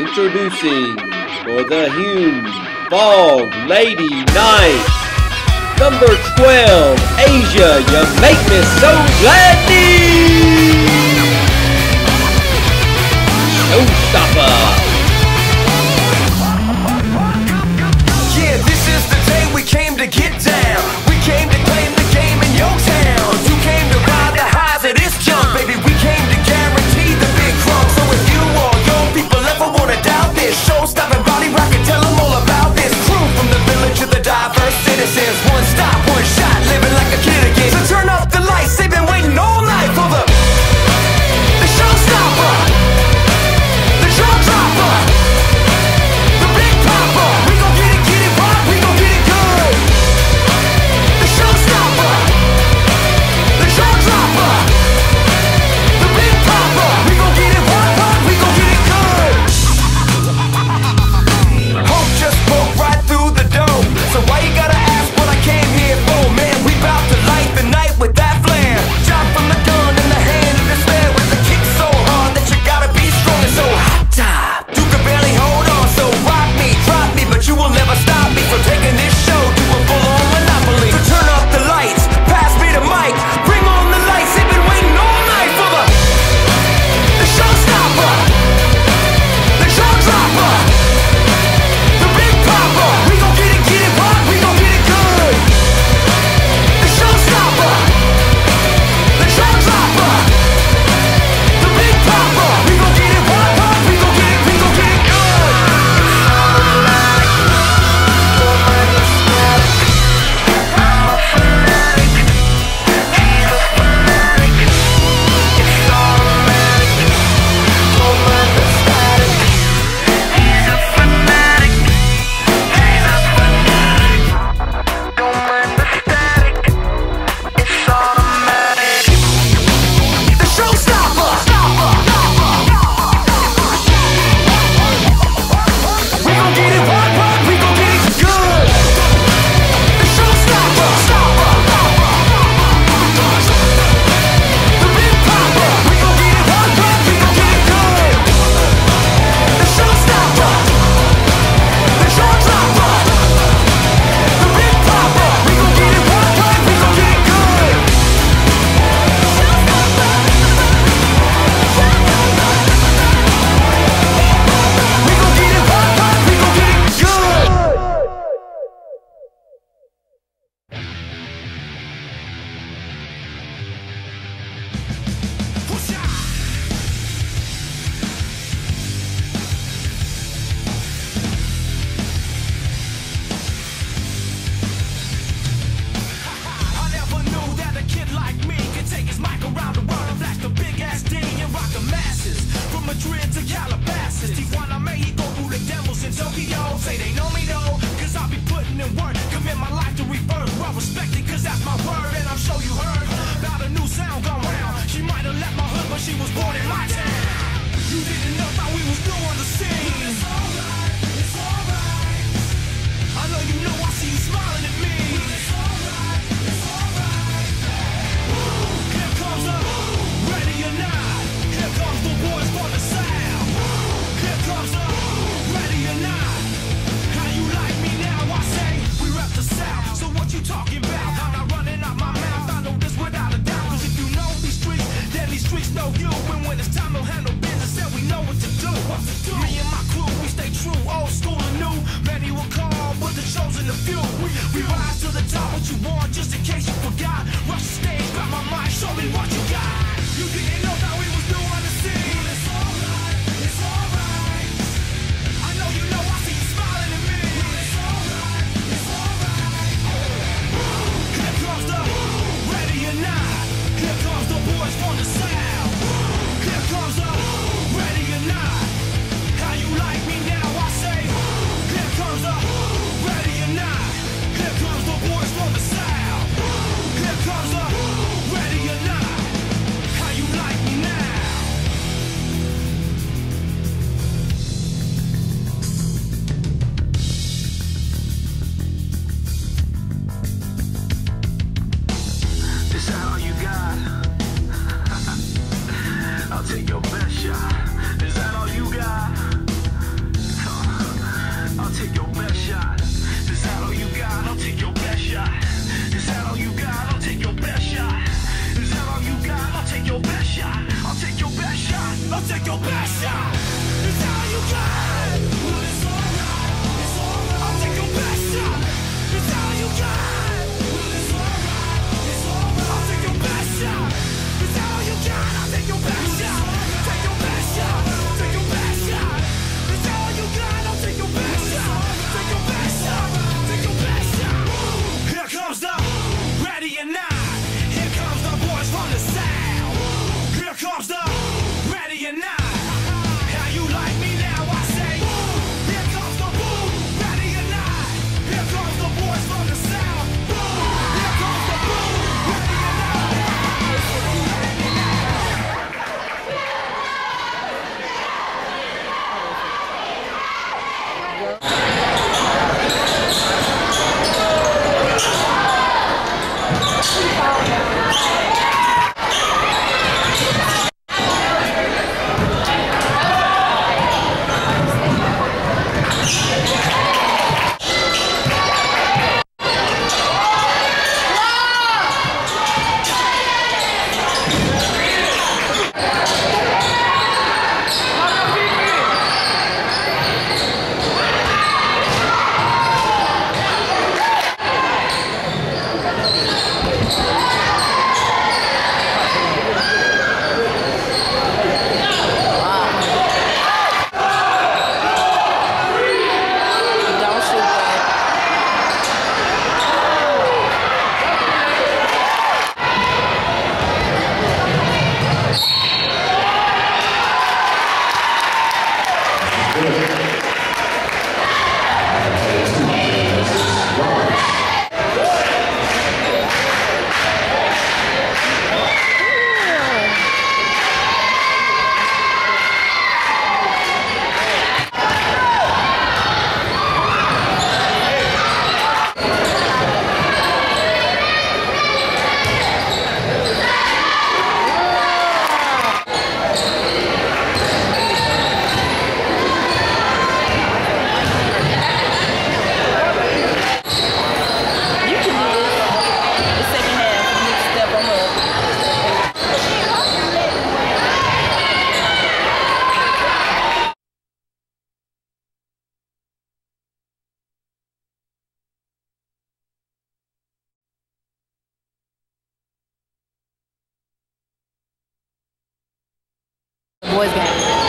Introducing for the Hume Fog Lady Knight. Number 12, Asia, you make me so glad. Showstopper. fuel. We rise to the top, what you want, just in case you forgot. Rush the stage, got my mind, show me what you got. You didn't know that we was doing the scene. boys game.